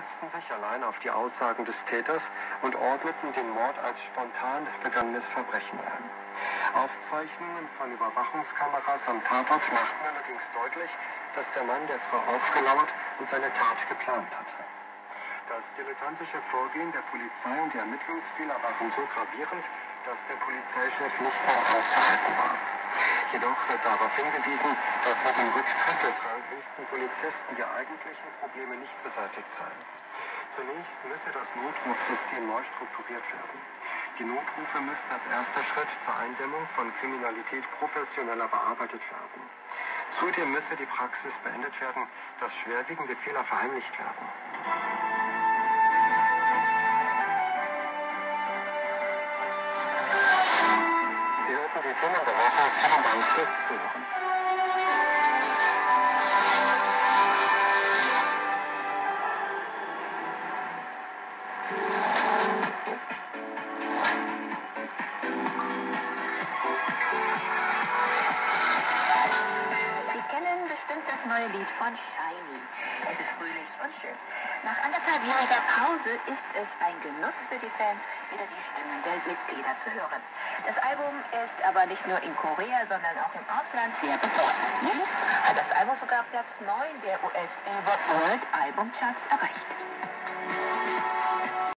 versetzten sich allein auf die Aussagen des Täters und ordneten den Mord als spontan begangenes Verbrechen ein. Aufzeichnungen von Überwachungskameras am Tatort machten allerdings deutlich, dass der Mann der Frau aufgelauert und seine Tat geplant hatte. Das dilettantische Vorgehen der Polizei und die Ermittlungsfehler waren so gravierend, dass der Polizeichef nicht mehr auszuhalten war. Jedoch wird darauf hingewiesen, dass mit dem Rücktritt des ranghöchsten Polizisten die eigentlichen Probleme nicht beseitigt seien. Zunächst müsse das Notrufsystem neu strukturiert werden. Die Notrufe müssten als erster Schritt zur Eindämmung von Kriminalität professioneller bearbeitet werden. Zudem müsse die Praxis beendet werden, dass schwerwiegende Fehler verheimlicht werden. 쓰는데 왜 지금 많이 쓰고 neue Lied von Shiny. Es ist fröhlich und schön. Nach anderthalbjähriger Pause ist es ein Genuss für die Fans, wieder die Stimmen der Mitglieder zu hören. Das Album ist aber nicht nur in Korea, sondern auch im Ausland sehr hat das Album sogar Platz 9 der US Billboard World Album Charts erreicht.